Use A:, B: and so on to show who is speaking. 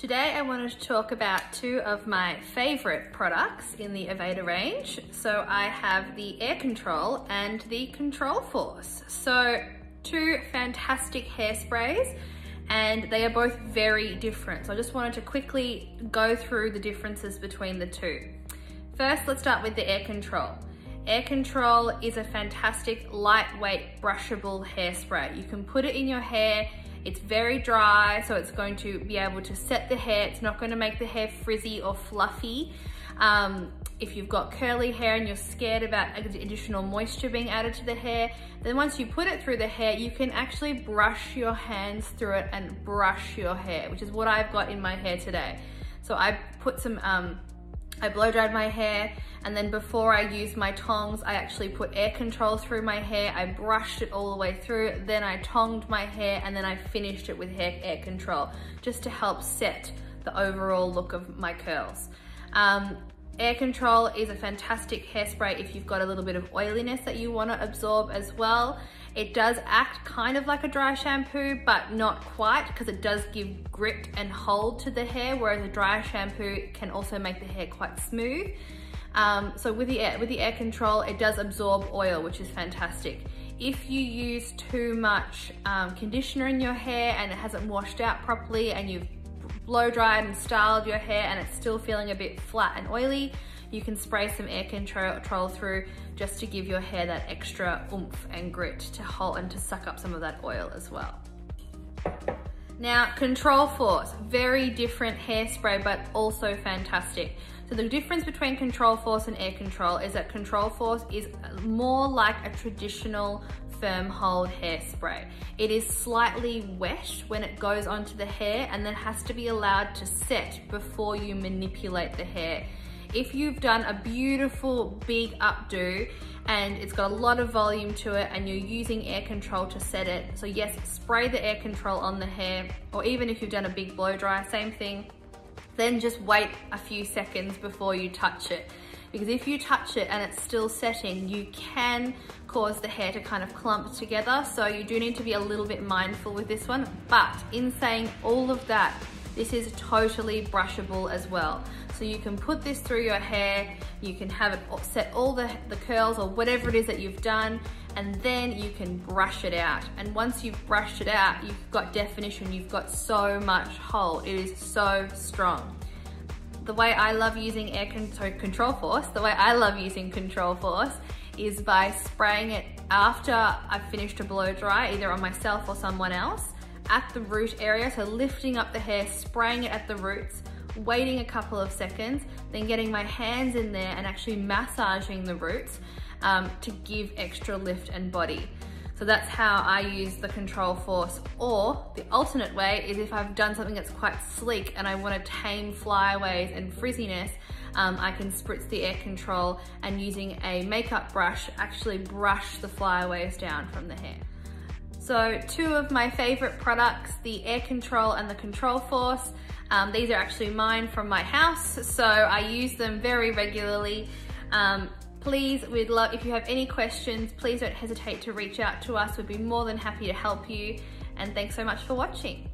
A: Today I wanted to talk about two of my favorite products in the Aveda range. So I have the Air Control and the Control Force. So two fantastic hairsprays and they are both very different. So I just wanted to quickly go through the differences between the two. First, let's start with the Air Control. Air Control is a fantastic lightweight brushable hairspray. You can put it in your hair it's very dry, so it's going to be able to set the hair. It's not going to make the hair frizzy or fluffy. Um, if you've got curly hair and you're scared about additional moisture being added to the hair, then once you put it through the hair, you can actually brush your hands through it and brush your hair, which is what I've got in my hair today. So I put some um, I blow dried my hair and then before I used my tongs, I actually put air control through my hair. I brushed it all the way through. Then I tonged my hair and then I finished it with hair air control just to help set the overall look of my curls. Um, Air Control is a fantastic hairspray if you've got a little bit of oiliness that you wanna absorb as well. It does act kind of like a dry shampoo, but not quite because it does give grit and hold to the hair, whereas a dry shampoo can also make the hair quite smooth. Um, so with the, air, with the air control, it does absorb oil, which is fantastic. If you use too much um, conditioner in your hair and it hasn't washed out properly and you've blow dried and styled your hair and it's still feeling a bit flat and oily, you can spray some air control through just to give your hair that extra oomph and grit to hold and to suck up some of that oil as well. Now, Control Force, very different hairspray, but also fantastic. So the difference between Control Force and Air Control is that Control Force is more like a traditional firm hold hairspray. It is slightly wet when it goes onto the hair and then has to be allowed to set before you manipulate the hair. If you've done a beautiful big updo and it's got a lot of volume to it and you're using air control to set it, so yes, spray the air control on the hair or even if you've done a big blow dry, same thing, then just wait a few seconds before you touch it because if you touch it and it's still setting, you can cause the hair to kind of clump together. So you do need to be a little bit mindful with this one. But in saying all of that, this is totally brushable as well. So you can put this through your hair, you can have it set all the, the curls or whatever it is that you've done, and then you can brush it out. And once you've brushed it out, you've got definition, you've got so much hold. It is so strong. The way I love using air con control force, the way I love using control force is by spraying it after I've finished a blow dry, either on myself or someone else, at the root area, so lifting up the hair, spraying it at the roots, waiting a couple of seconds, then getting my hands in there and actually massaging the roots um, to give extra lift and body. So that's how I use the control force. Or the alternate way is if I've done something that's quite sleek and I wanna tame flyaways and frizziness, um, I can spritz the air control and using a makeup brush, actually brush the flyaways down from the hair. So two of my favorite products, the air control and the control force. Um, these are actually mine from my house, so I use them very regularly. Um, please, we'd love, if you have any questions, please don't hesitate to reach out to us. We'd be more than happy to help you. And thanks so much for watching.